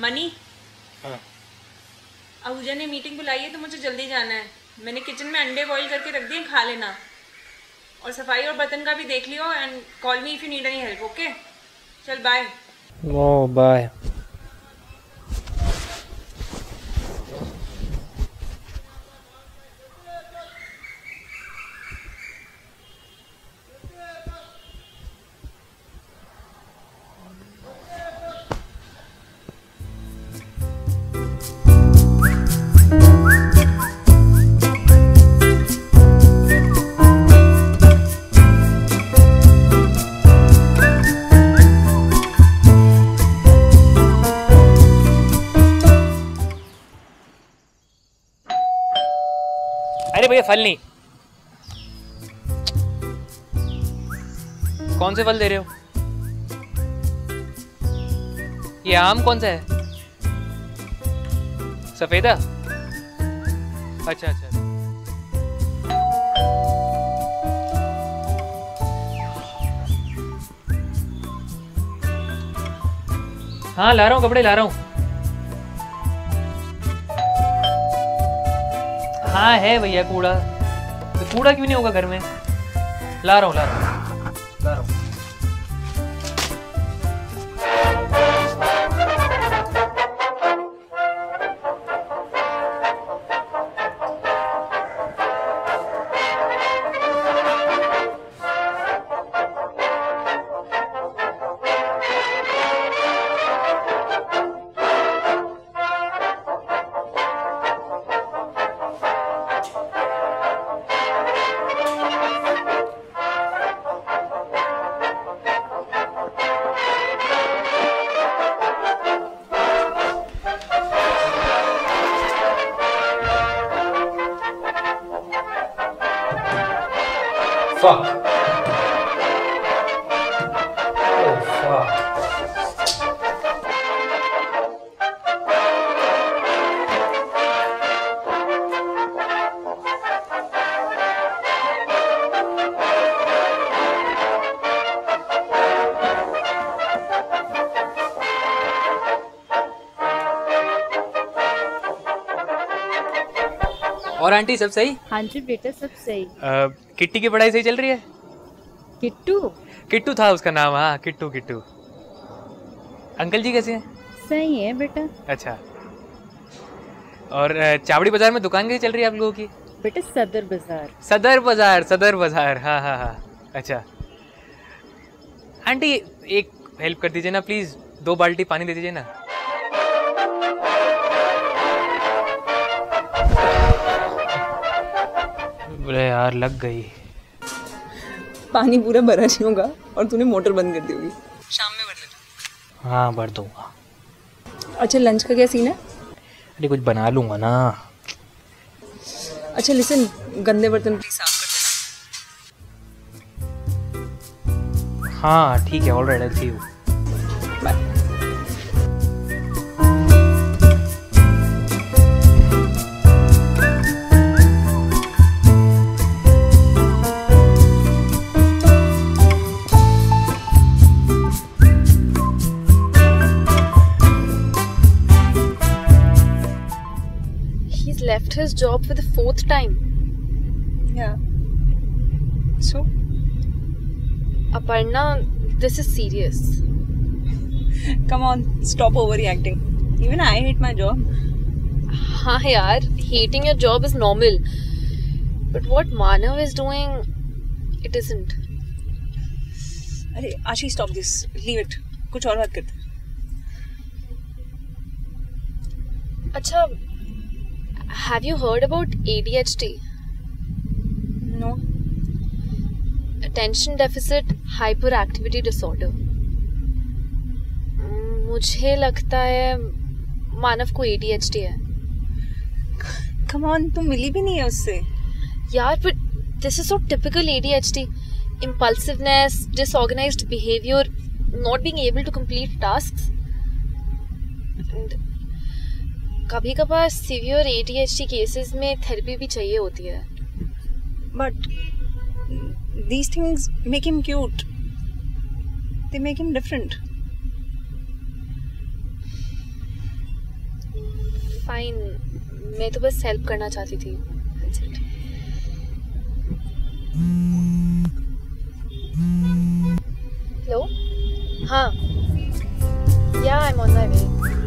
Money. हाँ। आहूजा ने meeting बुलाई है तो मुझे जल्दी जाना है। मैंने किचन में अंडे बॉईल करके रख दिए खा लेना। और सफ़ाई और बर्तन का भी देख लियो and call me if you need any help okay चल बाय ओ बाय फल नहीं। कौन से फल दे रहे हो? ये आम कौन सा है? सफेदा अच्छा अच्छा। हाँ ला रहा हूँ, कपड़े ला रहा हूँ। हाँ है भैया कूड़ा? तो कूड़ा क्यों नहीं होगा घर में? ला रहा हूँ, ला रहा हूँ। ला रहा हूँ। और आंटी सब सही? हाँ जी बेटा सब सही। अ, किट्टी की पढ़ाई सही चल रही है? किट्टू? किट्टू था उसका नाम हाँ किट्टू किट्टू। अंकल जी कैसे हैं? सही है बेटा। अच्छा। और चावड़ी बाज़ार में दुकान कैसी चल रही है आप लोगों की? बेटा सदर बाज़ार। सदर बाज़ार सदर बाज़ार हाँ हाँ हाँ। अच्छा। आंटी एक हेल्प कर दीजिए ना प्लीज़। दो बाल्टी पानी दे दीजिए ना। बोले यार लग गई। पानी पूरा भरा नहीं होगा और तूने मोटर बंद कर दी होगी। शाम में भर लेना हाँ। भर दूँगा। अच्छा लंच का क्या सीन है? अरे कुछ बना लूँगा ना। अच्छा लिसन गंदे बर्तन प्लीज़ साफ़ कर देना। हाँ ठीक है alright I see you left his job for the fourth time. Yeah so Aparna, this is serious. Come on stop over reacting even I hate my job हाँ यार, hating your job is normal. But what Manav is doing, it isn't. अरे आशी stop this leave it कुछ और बात करते हैं अच्छा, have you heard about ADHD? No Attention Deficit Hyperactivity Disorder. Mm, मुझे लगता है मानव को ADHD है कम ऑन तुम मिली भी नहीं है उससे यार but this is so typical ADHD impulsiveness disorganized behavior not being able to complete tasks And कभी कभार सीवियर ADHD केसेस में थेरेपी भी चाहिए होती है। But these things make him cute. They make him different. Fine मैं तो बस हेल्प करना चाहती थी। हेलो हाँ। Yeah I am on my way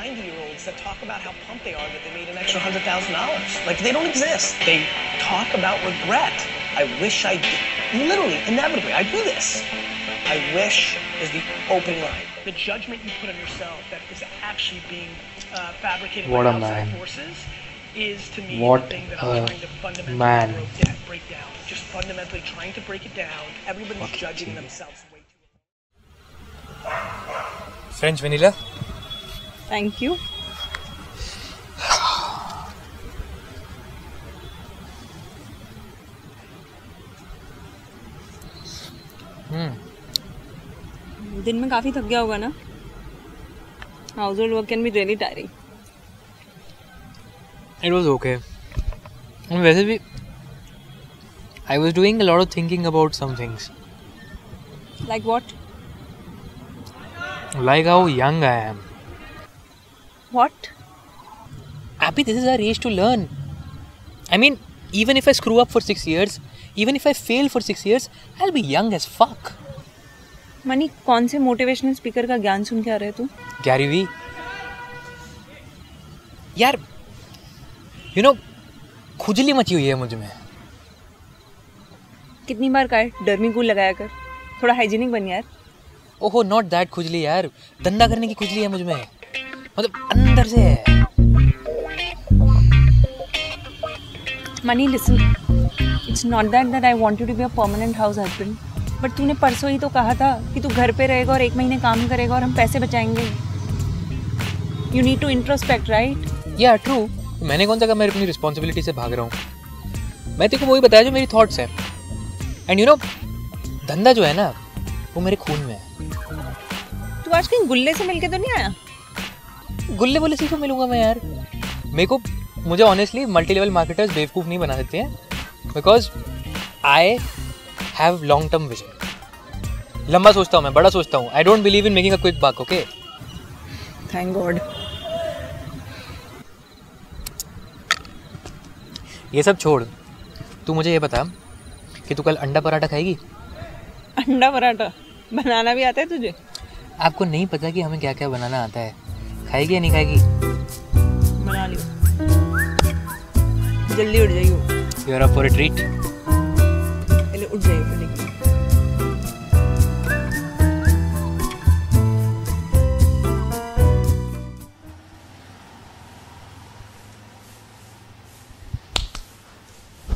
90-year-olds that talk about how pumped they are that they made an extra $100,000. Like, they don't exist. They talk about regret. I wish I did. Literally, inevitably, I do this. I wish is the open line. The judgment you put on yourself that is actually being uh, fabricated what by outside forces is to me what the thing that I'm trying to fundamentally man. Down, break down. Just fundamentally trying to break it down. Everybody's judging themselves way too much. French vanilla? Thank you दिन में काफ़ी थक गया होगा ना? Household work can be really tiring it was okay वैसे भी I was doing a lot of thinking about some things like what like how young I am. What Abby, this is our age to learn. I mean, even if I screw up for six years, even if I fail for six years, I'll be young as fuck. Mani कौन से motivational speaker का ज्ञान सुन के आ रहे तू Gary V. यार you know खुजली मची हुई है मुझमें कितनी बार का डर्मी लगाया कर थोड़ा हाइजीनिक बन यार ओहो नॉट दैट खुजली यार धंधा करने की खुजली है मुझमें मतलब अंदर से। है Mani listen it's not that that I want you to be a permanent house husband but तूने परसों ही तो कहा था कि तू घर पे रहेगा और एक महीने काम करेगा और हम पैसे बचाएँगे। You need to introspect right yeah true मैंने कौन सा कहा मैं अपनी रिस्पॉन्सिबिलिटी से भाग रहा हूँ? मैं तेरे को वही बताया जो मेरी थॉट्स है। एंड यू नो धंधा जो है ना वो मेरे खून में है। तू आज कहीं गुल्ले से मिलके तो नहीं आया? गुल्ले बोले से मिलूँगा मैं यार। मेरे को मुझे ऑनेस्टली मल्टी लेवल मार्केटर्स बेवकूफ़ नहीं बना सकते हैं because I have long term vision लंबा सोचता हूँ मैं बड़ा सोचता हूँ। I don't believe in making a quick buck okay thank god ये सब छोड़। तू मुझे ये बता कि तू कल अंडा पराठा खाएगी? अंडा पराठा? बनाना भी आता है तुझे? आपको नहीं पता कि हमें क्या क्या बनाना आता है। खाएगी या नहीं खाएगी? बना लियो। जल्दी उठ जाइयो। You are up for a treat पहले उठ जाइयो पहले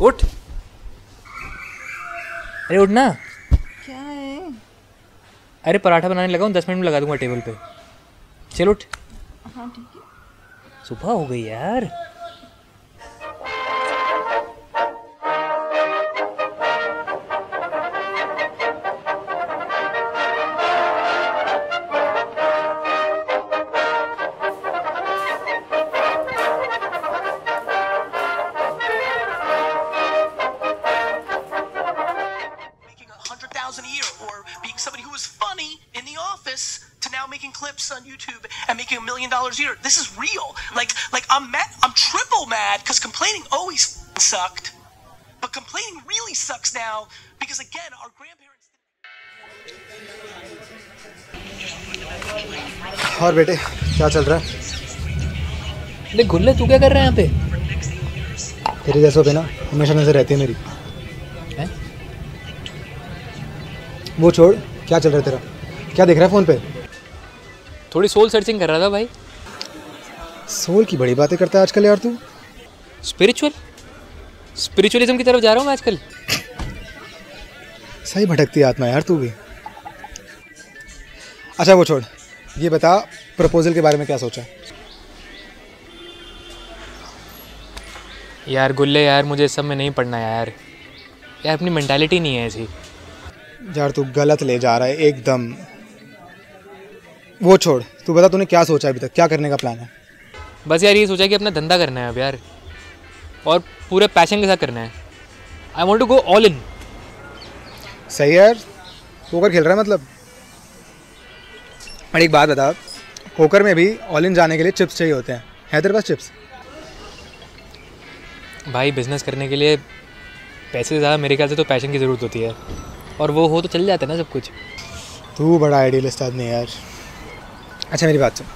उठ। अरे उठ ना। क्या है? अरे पराठा बनाने लगा हूँ दस मिनट में लगा दूँगा टेबल पे। चल उठ। हाँ ठीक है सुबह हो गई यार making a hundred thousand a year, or being somebody who was funny in the office to now making clips on YouTube and making a million dollars a year. This is real. Like, like I'm mad. I'm triple mad because complaining always f***ing sucked, but complaining really sucks now because again, our grandparents. और बेटे क्या चल रहा है देख गुल्ले तू क्या कर रहा है यहाँ पे तेरे जैसों पे ना हमेशा नजर रहती है मेरी हैं? वो छोड़ क्या चल रहा है तेरा क्या देख रहा है फ़ोन पे थोड़ी सोल सर्चिंग कर रहा था भाई। सोल की बड़ी बातें करता है आजकल यार तू। स्पिरिचुअल स्पिरिचुअलिज्म की तरफ़ जा रहा हूँ मैं आजकल। सही भटकती है आत्मा यार तू भी। अच्छा वो छोड़। ये बता प्रपोजल के बारे में क्या सोचा? यार गुल्ले यार मुझे सब में नहीं पढ़ना यार। यार अपनी मेंटालिटी नहीं है ऐसी। यार तू गलत ले जा रहा है एकदम। वो छोड़ तू बता तूने क्या सोचा अभी तक? क्या करने का प्लान है? बस यार ये सोचा कि अपना धंधा करना है अब यार। और पूरे पैशन के साथ करना है। I want to go all in सही है यार पोकर खेल रहा है मतलब। और एक बात बता पोकर में भी ऑल इन जाने के लिए चिप्स चाहिए होते हैं। है तेरे पास चिप्स भाई बिज़नेस करने के लिए पैसे से ज़्यादा मेरे ख्याल से तो पैशन की ज़रूरत होती है। और वो हो तो चल जाता है ना सब कुछ। तू बड़ा आइडियलिस्ट आदमी यार। अच्छा मेरी बात सुन।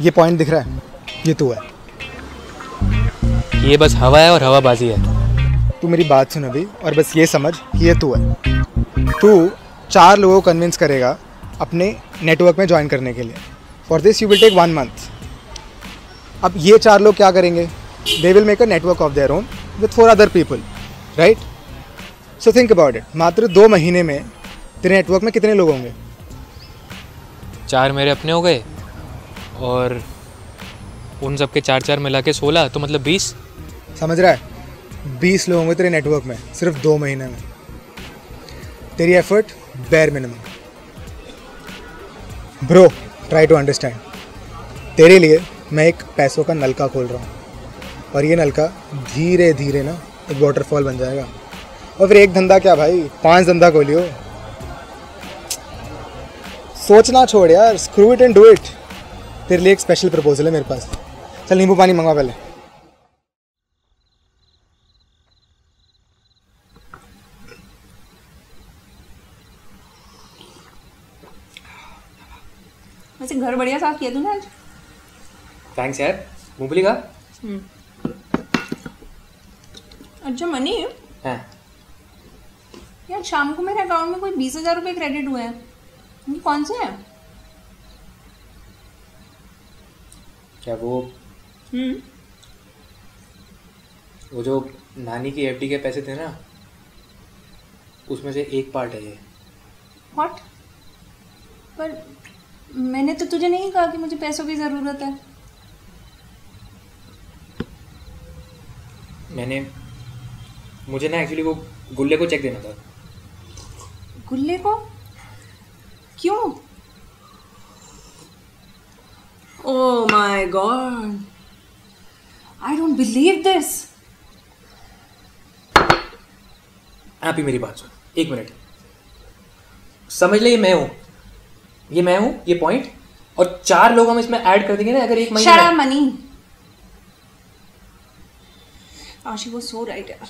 ये पॉइंट दिख रहा है। ये तू है। ये बस हवा है और हवाबाजी है। तू मेरी बात सुन अभी और बस ये समझ कि ये तू है। तू चार लोगों को कन्विंस करेगा अपने नेटवर्क में ज्वाइन करने के लिए। For this you will take one month अब ये चार लोग क्या करेंगे? They will make a network of their own with four other people right so think about it मात्र दो महीने में तेरे नेटवर्क में कितने लोग होंगे? चार मेरे अपने हो गए और उन सब के चार चार मिला के सोलह तो मतलब बीस? समझ रहा है? बीस लोग होंगे तेरे नेटवर्क में, सिर्फ़ दो महीने में। तेरी effort bare minimum bro try to understand तेरे लिए मैं एक पैसों का नलका खोल रहा हूँ। और ये नलका धीरे धीरे ना एक वाटरफॉल बन जाएगा। और फिर एक धंधा क्या भाई? पाँच धंधा खोलियो। सोचना छोड़ यार screw it and do it तेरे लिए एक स्पेशल प्रपोजल है मेरे पास। चल नींबू पानी मंगवा पहले। वैसे घर बढ़िया साफ़ किया तूने आज? थैंक्स यार। मूंगफली का? अच्छा मनी। हाँ। यार शाम को मेरे अकाउंट में कोई बीस हज़ार रुपये क्रेडिट हुए हैं। ये कौन से हैं? क्या वो? हम्म। वो जो नानी की एफडी के पैसे थे ना उसमें से एक पार्ट है ये। व्हाट पर मैंने तो तुझे नहीं कहा कि मुझे पैसों की ज़रूरत है। मैंने मुझे ना एक्चुअली वो गुल्ले को चेक देना था। गुल्ले को? क्यों? ओ my god I don't believe this आप ही मेरी बात सुन। एक मिनट। समझ ले ये मैं हूँ। ये मैं हूँ ये पॉइंट और चार लोग हम इसमें ऐड कर देंगे ना अगर एक महीने Mani Aashi was so right यार।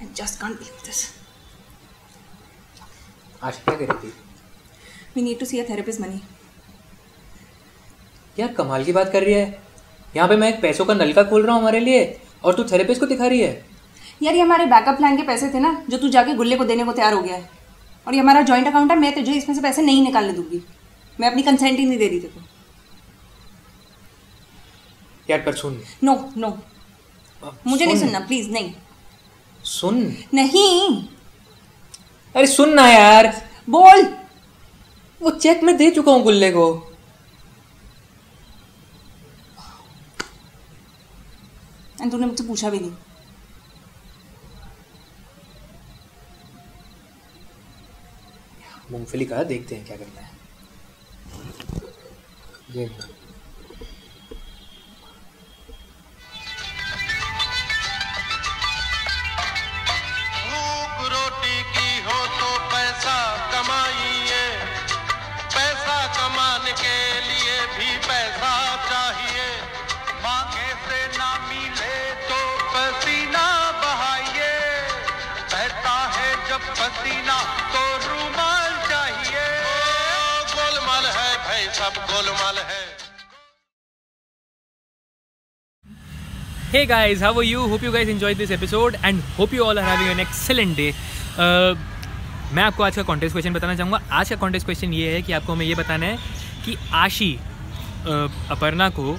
I just can't believe this आज क्या कह रही थी? We need to see a therapist Mani यार कमाल की बात कर रही है। यहाँ पे मैं एक पैसों का नलका खोल रहा हूँ हमारे लिए और तू थेरेपिस्ट को दिखा रही है। यार ये हमारे बैकअप प्लान के पैसे थे ना जो तू जाके गुल्ले को देने को तैयार हो गया है। और ये हमारा जॉइंट अकाउंट है मैं तुझे इसमें से पैसे नहीं निकालने दूँगी। मैं अपनी कंसेंट ही नहीं दे रही तेरे को। यार पर सुन। नो नो मुझे नहीं सुनना प्लीज़ नहीं। सुन। नहीं। अरे सुन ना यार। बोल। वो चेक मैं दे चुका हूँ गुल्ले को। एंड तूने मुझसे पूछा भी नहीं। मूंगफली का देखते हैं क्या करना है। ये पसीना तो रूमाल चाहिए गोलमाल है भाई सब गोलमाल है Hey guys, how are you? Hope you guys enjoyed this episode and hope you all are having an excellent day. Uh, मैं आपको आज का कॉन्टेस्ट क्वेश्चन बताना चाहूँगा आज का कॉन्टेस्ट क्वेश्चन ये है कि आपको हमें ये बताना है कि आशी uh, अपर्णा को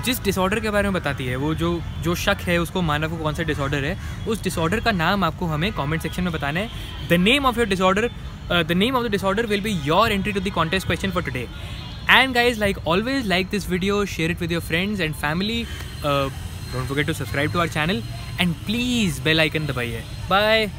जिस डिसऑर्डर के बारे में बताती है, वो जो जो शक है, उसको मानव को कौन सा डिसऑर्डर है, उस डिसऑर्डर का नाम आपको हमें कमेंट सेक्शन में बताना है। The name of your disorder the name of the disorder will be your entry to the contest question for today and guys like always like this video share it with your friends and family don't forget to subscribe to our channel and please bell icon दबाइए। Bye